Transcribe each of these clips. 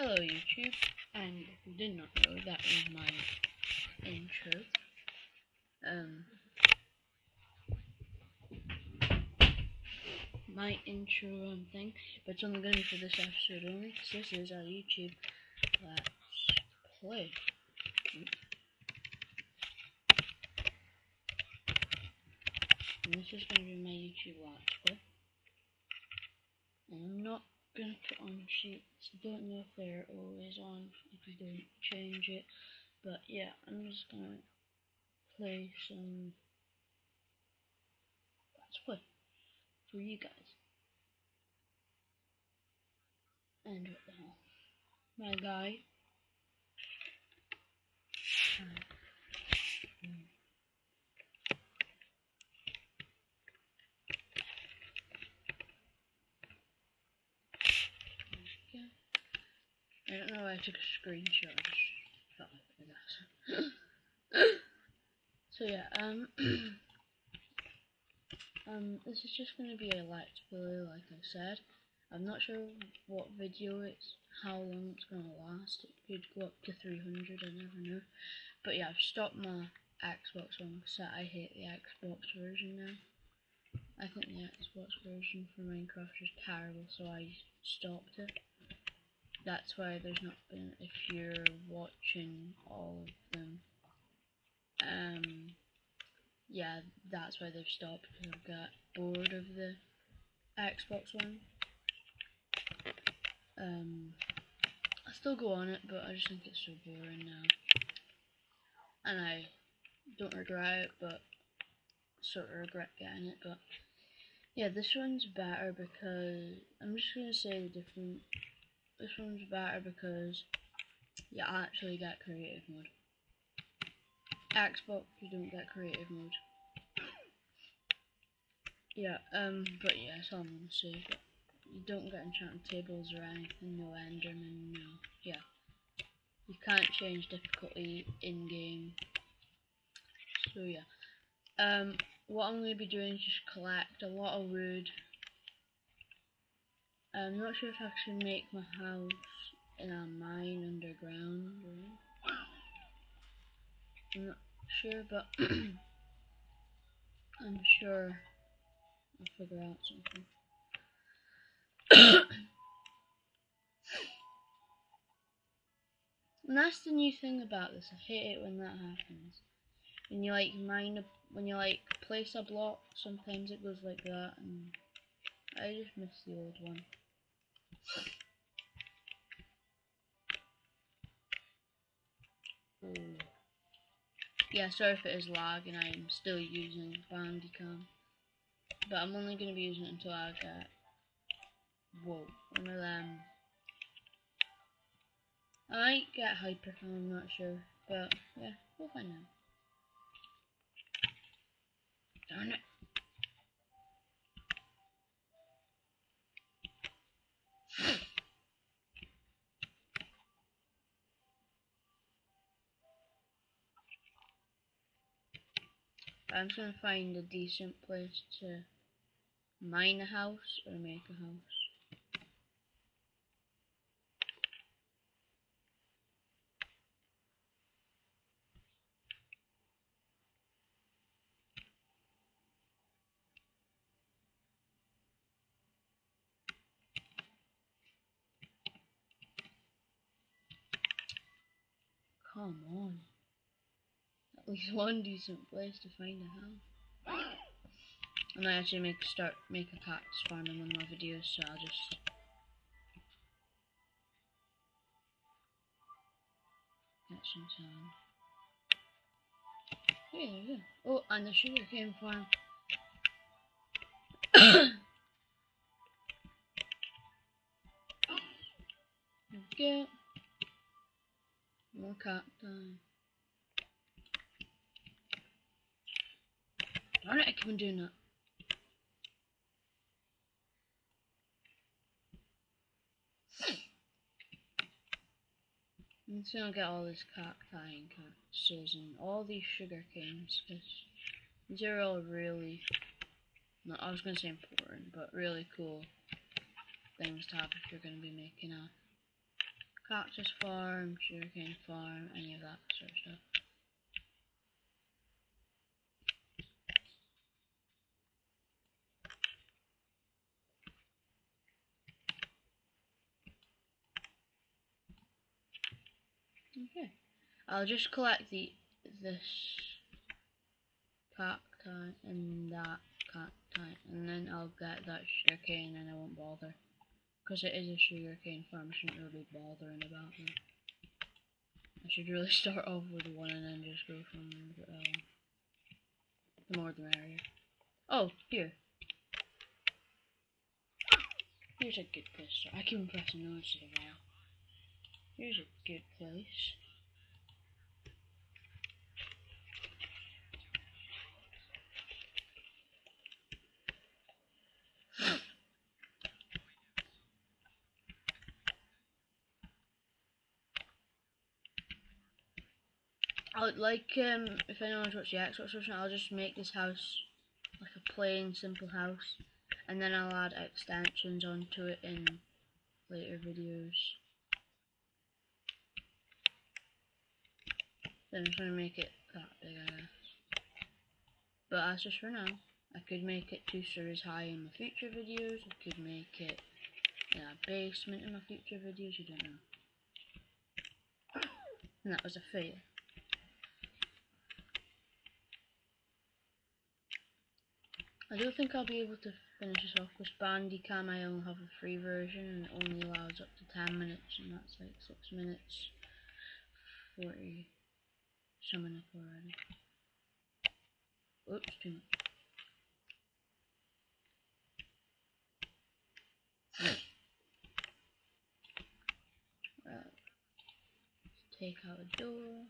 Hello YouTube, and if you did not know, that was my intro. Um, my intro um, thing, but it's only going to be for this episode only, because this is our YouTube Let's Play. And this is going to be my YouTube Let's Play. And I'm not gonna put on sheets. I Don't know if they're always on if you don't change it. But yeah, I'm just gonna play some let's play for you guys. And what the hell? My guy. Uh, I took a screenshot. So yeah, um, um, this is just going to be a let's play, like I said. I'm not sure what video it's, how long it's going to last. It could go up to 300, I never know. But yeah, I've stopped my Xbox One because I hate the Xbox version now. I think the Xbox version for Minecraft is terrible, so I stopped it that's why there's not been if you're watching all of them um yeah that's why they've stopped. Because I've got bored of the Xbox one. Um I still go on it but I just think it's so boring now. And I don't regret it but sort of regret getting it but yeah this one's better because I'm just gonna say the different this one's better because you actually get creative mode. Xbox, you don't get creative mode. Yeah, um, but yeah, that's all I'm gonna say. But you don't get enchanted tables or anything, no enderman, no. Yeah. You can't change difficulty in game. So yeah. Um, what I'm to be doing is just collect a lot of wood I'm not sure if I should make my house in a mine underground. I'm not sure, but I'm sure I'll figure out something. and that's the new thing about this. I hate it when that happens. When you like mine, a, when you like place a block, sometimes it goes like that, and I just miss the old one. Hmm. Yeah, sorry if it is lagging, I am still using Bandicam. But I'm only going to be using it until I get, whoa, one of them. I might get Hypercam, I'm not sure, but yeah, we'll find out. Darn it. I'm trying to find a decent place to mine a house or make a house. Come on least one decent place to find a house. And I actually make start make a cactus farm in one of my videos, so I'll just get some time. Hey, there we go. Oh, and the sugarcane farm. Get more cacti. I keep on doing that. I'm just gonna get all this cacti and cactuses and all these sugar canes because these are all really, not, I was gonna say important, but really cool things to have if you're gonna be making a cactus farm, sugarcane farm, any of that sort of stuff. Okay. I'll just collect the this cacti and that cacti and then I'll get that sugarcane and I won't bother. Because it is a sugarcane farm, I shouldn't really be bothering about them. I should really start off with one and then just go from um, the more the merrier. Oh, here. Here's a good place. I can press a notice of all. Here's a good place. I like um if anyone's watched the Xbox version, I'll just make this house like a plain simple house and then I'll add extensions onto it in later videos. Then I'm just gonna make it that big I guess. But as just for now, I could make it two stories high in my future videos, I could make it in a basement in my future videos, you don't know. And that was a fail. I don't think I'll be able to finish this off because Bandicam I only have a free version and it only allows up to 10 minutes and that's like 6 minutes 40 summon up already. Oops, too much. Take out a door.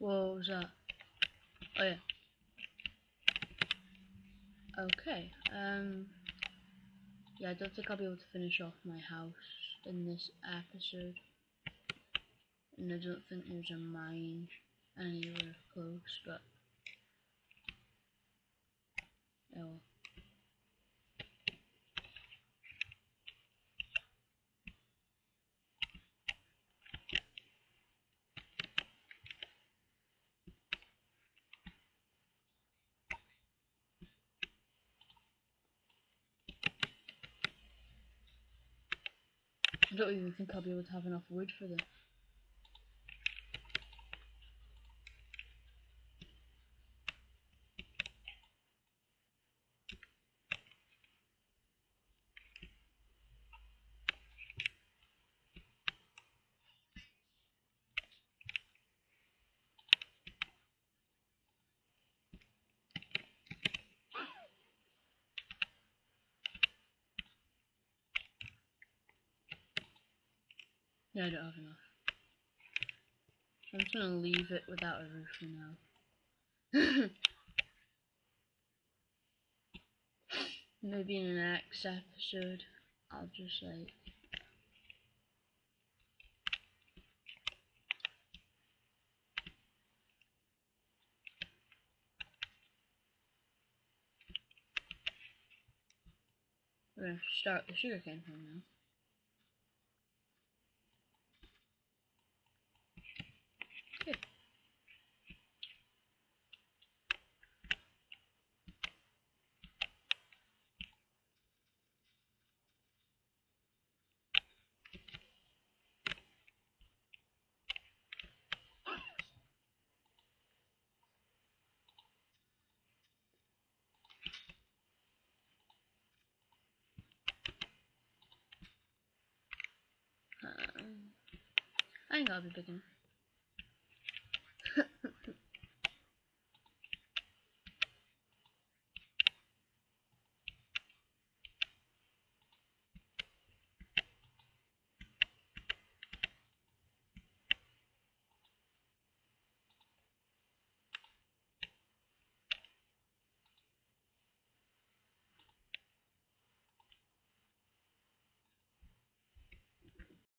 What was that? Oh yeah. Okay. Um. Yeah, I don't think I'll be able to finish off my house in this episode. And I don't think there's a mine anywhere close, but. Oh well. Don't even think I'll be able to have enough wood for this. Yeah, I don't have enough. I'm just gonna leave it without a roof for now. Maybe in the next episode, I'll just like We're gonna start the sugarcane farm now. Um, I think